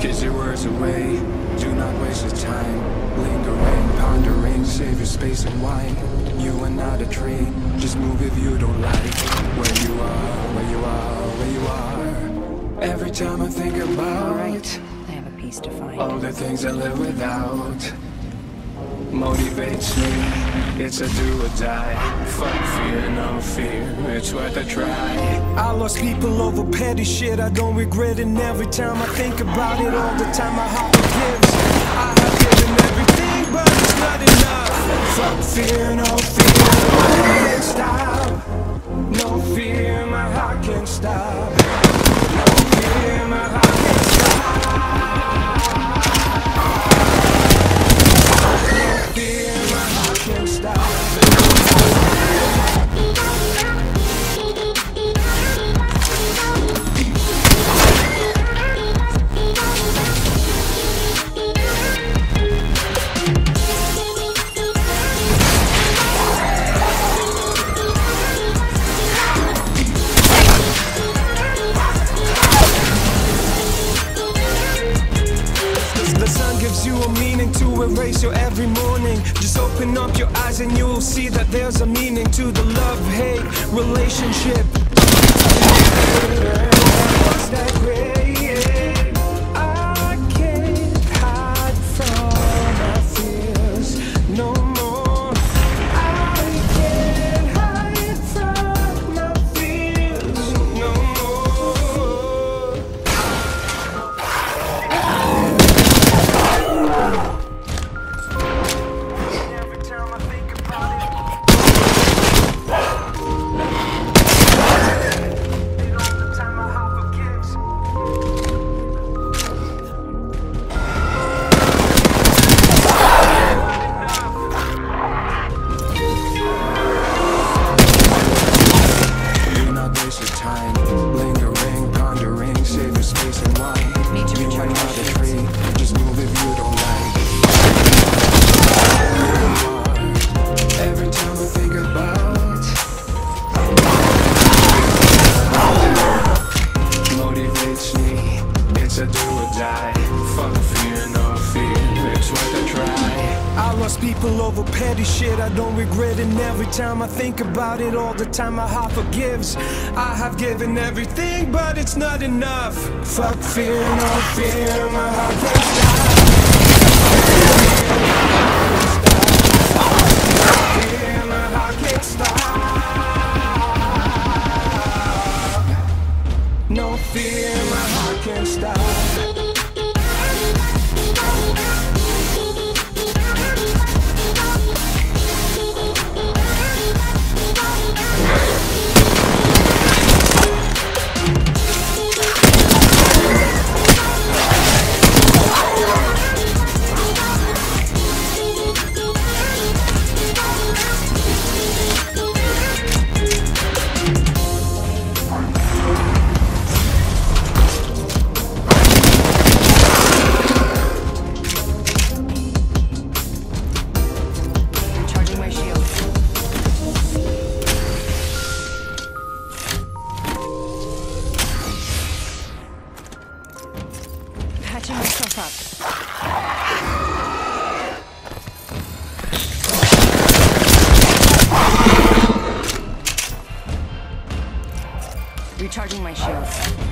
Kiss your words away, do not waste your time. Lingering, pondering, save your space and wine. You are not a tree, just move if you don't like. Where you are, where you are, where you are. Every time I think about Alright, I have a piece to find. all the things I live without motivates me. It's a do or die. Fuck fear, no fear. It's worth a try. I lost people over petty shit I don't regret it. And every time I think about it, all the time my heart gives. I have given everything, but it's not enough. Fuck fear, no fear. I can't stop. No fear, my heart can't stop. No fear, my heart save your lost people over petty shit I don't regret it. And every time I think about it, all the time my heart forgives. I have given everything, but it's not enough. Fuck fear, no fear, my heart can't stop. Fear, my heart can't stop. No fear, my heart can't stop. Shields. Recharging my shields.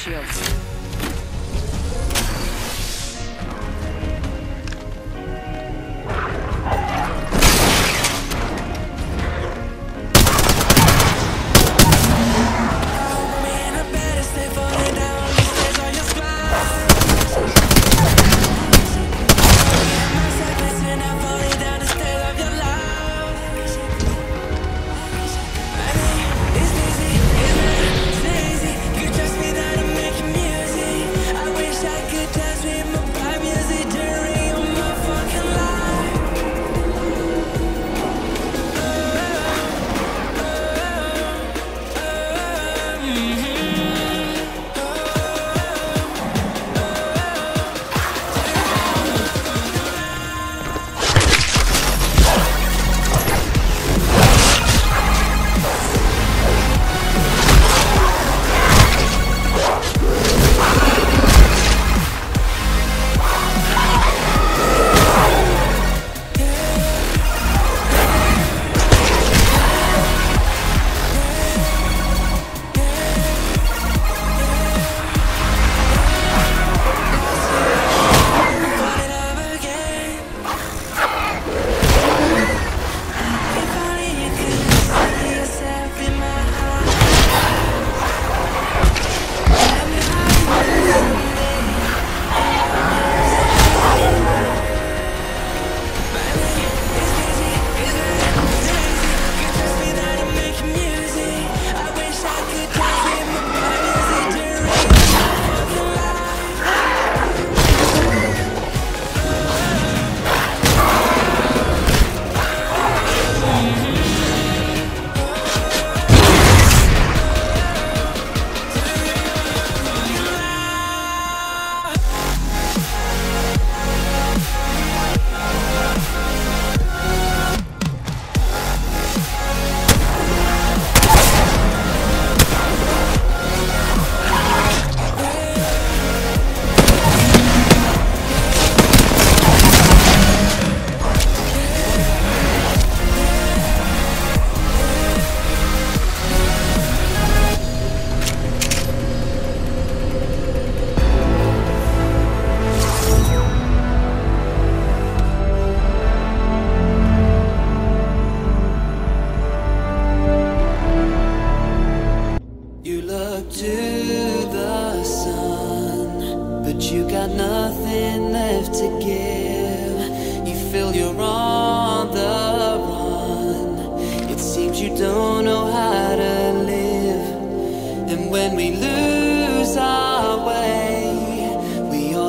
shields.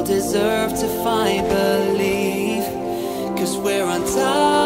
deserve to find belief. Cause we're on top.